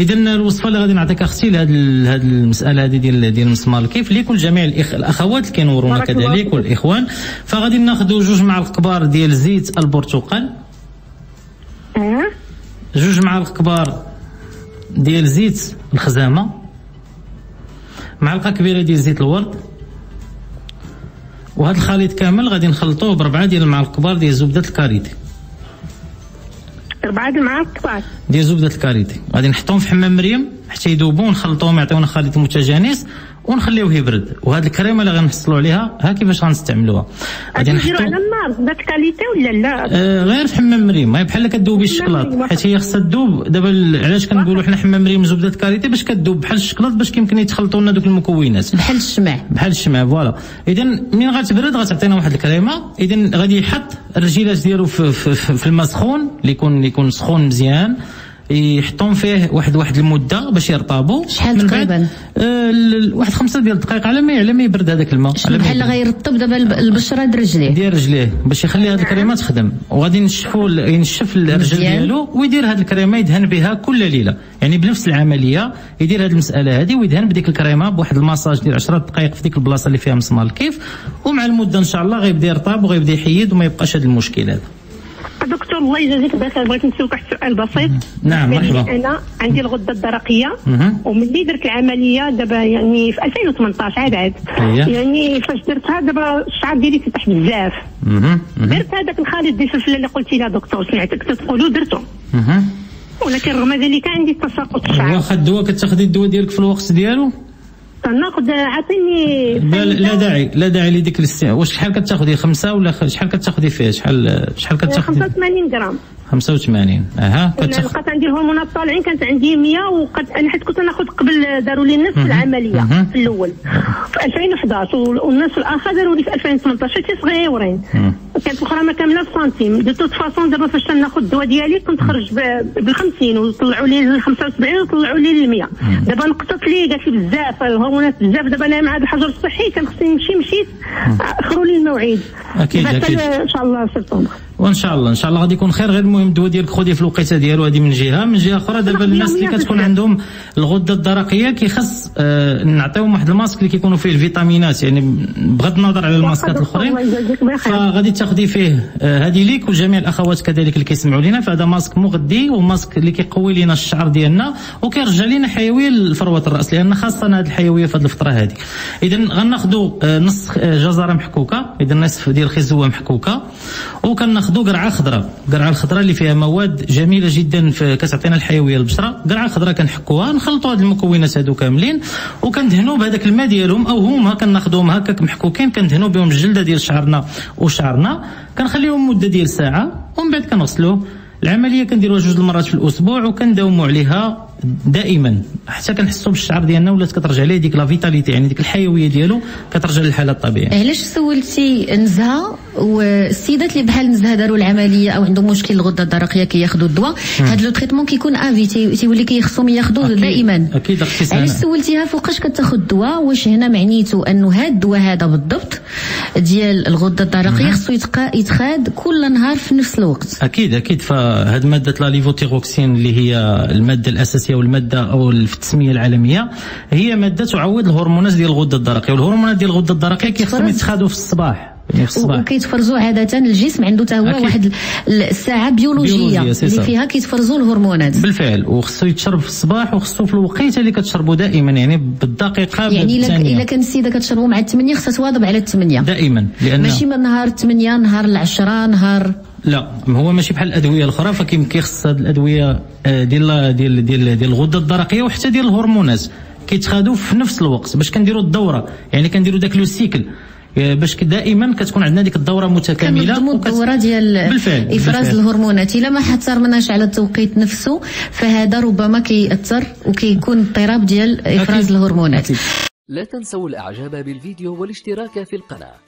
إذا الوصفة اللي غادي نعطيك أختي لهذه هذه المسألة هذه ديال ديال المسمار. الكيف ليكم جميع الإخ... الأخوات اللي كينورونا كذلك والاخوان فغادي ناخذوا جوج معالق كبار ديال زيت البرتقال. أه؟ جوج معالق كبار ديال زيت الخزامة. معلقة كبيرة ديال زيت الورد. وهذا الخليط كامل غادي نخلطوه بربعة ديال المعالق كبار ديال زبدة الكاريتي. اربعه د المعالق كبار ديال زبده ال karité غادي نحطوهم في حمام مريم حتى يذوبوا ونخلطوهم يعطيونا خليط متجانس ونخليوه يبرد. وهذه الكريمة اللي غنحصلوا عليها ها كيفاش غنستعملوها؟ غادي نديرو على النار زبدة karité ولا لا؟ آه غير في حمام مريم. هي بحال كتدوبي الشكلاط حيت هي خصها تذوب دابا علاش كنقولوا حنا حمام مريم زبده karité باش كتذوب بحال الشكلاط باش كيمكن يتخلطوا لنا دوك المكونات. بحال الشمع. بحال الشمع voilà. اذا منين غتبرد غتعطينا واحد الكريمة. اذا غادي يحط الرجيلات ديالو في, في, في, في الماء سخون اللي يكون يكون سخون مزيان. يحطون فيه واحد واحد المدة باش يرطبوا شحال تقريبا؟ آه واحد خمسة ديال الدقائق على ما على ما يبرد هذاك الماء بحال غيرطب دابا البشرة ديال رجليه؟ ديال رجليه باش يخلي هذه الكريمة تخدم. وغادي نشفوا ينشف الرجل ديالو ويدير هذه الكريمة يدهن بها كل ليلة. يعني بنفس العملية يدير هذه المسألة هذه ويدهن بديك الكريمة بواحد الماساج ديال 10 دقائق في ديك البلاصة اللي فيها مسمار الكيف. ومع المدة إن شاء الله غيبدأ يرطب وغيبدأ يحيد وما يبقاش هذا المشكل هذا. دكتور الله يجازيك بخير بغيت نسولك واحد السؤال بسيط. نعم مرحبا. أنا عندي الغدة الدرقية. وملي درت العملية دابا يعني في 2018 عاد عاد. يعني فاش درتها دابا الشعر ديالي تفتح بزاف. درت هذاك الخليط ديال الفلفله اللي قلتي لها دكتور سمعتك تقولوا درته ولكن رغم ذلك عندي تساقط الشعر واخا الدواء كتاخذي الدواء ديالك في الوقت ديالو؟ ناخذ عطيني لا, لا داعي لا داعي لديك الاستيعاب واش شحال كتاخذي خمسة ولا شحال كتاخذي فيه؟ شحال شحال كتاخذي 85 غرام. 85 أها كتاخذ بقات عندي الهرمونات طالعين كانت عندي 100 وقد أنا حيت كنت ناخذ قبل داروا لي النصف العملية في الأول. في 2011 والنصف الآخر داروا لي في 2018 شي صغيورين كانت الاخرى ما كامله سنتيم. de toute façon دابا فاش ناخذ الدواء ديالي كنت خرج ب 50 وطلعوا لي ل 75 وطلعوا لي ل 100 دابا نقصت لي قالت لي بزاف الهرمونات بزاف. دابا أنا مع الحجر الصحي كان خصني نمشي مشيت أخروا لي الموعد. أكيد أكيد. إن شاء الله سبتمبر. وإن شاء الله إن شاء الله غادي يكون خير. غير المهم الدواء ديالك خذيه في الوقيتة ديالو هذه من جهة. من جهة أخرى دابا الناس اللي كتكون عندهم الغدة الدرقية كيخص آه نعطيهم واحد الماسك اللي كيكونوا فيه الفيتامينات. يعني بغض النظر على الماسكات الأخرين. فغادي تاخذي فيه آه هذه ليك وجميع الأخوات كذلك اللي كيسمعوا لنا فهذا ماسك مغذي وماسك اللي كيقوي لنا الشعر ديالنا وكيرجع لنا حيوية لفروة الرأس لأن خاصة هذه الحيوية في هذه الفترة هذه اذا غناخذوا آه نص جزرة محكوكة اذا نصف ديال خزوة محكوكة وكناخذوا قرعة خضراء. قرعة الخضراء اللي فيها مواد جميلة جدا كتعطينا الحيوية للبشره قرعة خضراء كنحكوها نخلطوا هاد المكونات هادو كاملين وكندهنوا بهذاك الماء ديالهم أو هما كناخذوهم هكاك محكوكين كندهنوا بهم الجلدة ديال شعرنا وشعرنا. كنخليهم مدة ديال ساعة ومن بعد كنغسلوه العملية كنديروها جوج المرات في الأسبوع وكنداوموا عليها دائما حتى كنحسوا بالشعر ديالنا ولات كترجع ليه ديك la vitalité يعني ديك الحيوية ديالو كترجع للحالة الطبيعية. علاش سولتي نزهة والسيدات اللي بحال نزهة داروا العملية أو عندهم مشكل الغدة الدرقية كياخذوا الدواء؟ هذا le traitement كيكون à vie تيولي كيخصهم ياخذوه دائما. أكيد أختي علاش سولتيها؟ فوقاش كتاخذ الدواء؟ واش هنا معنيتو أنه هذا الدواء هذا بالضبط ديال الغدة الدرقية خصو يتخاد كل نهار في نفس الوقت؟ أكيد أكيد. فهاد مادة لا ليفوتيروكسين اللي هي المادة الأساسية والماده أو في التسمية العالمية هي مادة تعوض الهرمونات ديال الغدة الدرقية. والهرمونات ديال الغدة الدرقية كيخصهم يتخادوا في الصباح يعني وكيتفرزوا عادة الجسم عنده حتى هو واحد الساعة بيولوجية, بيولوجية اللي فيها كيتفرزوا الهرمونات. بالفعل. وخصو يتشرب في الصباح وخصو في الوقيته اللي كتشربوا دائما يعني بالدقيقة يعني إلا كان السيدة كتشربوا مع الثمانيه خصها تواظب على الثمانيه دائما لأن ماشي من نهار الثمانيه نهار العشرة نهار لا هو ماشي بحال الأدوية الأخرى فكيم كيخص هاد الأدوية ديال ديال ديال ديال الغدة الدرقية وحتى ديال الهرمونات كيتخادوا في نفس الوقت باش كنديروا الدورة يعني كنديروا داك le cycle باش دائما كتكون عندنا ديك الدورة متكاملة الدورة ديال بالفعل إفراز بالفعل. الهرمونات إلا ما حترمناش على التوقيت نفسه فهذا ربما كيأثر وكيكون اضطراب ديال إفراز أكيد. الهرمونات أكيد. لا تنسوا الإعجاب بالفيديو والاشتراك في القناة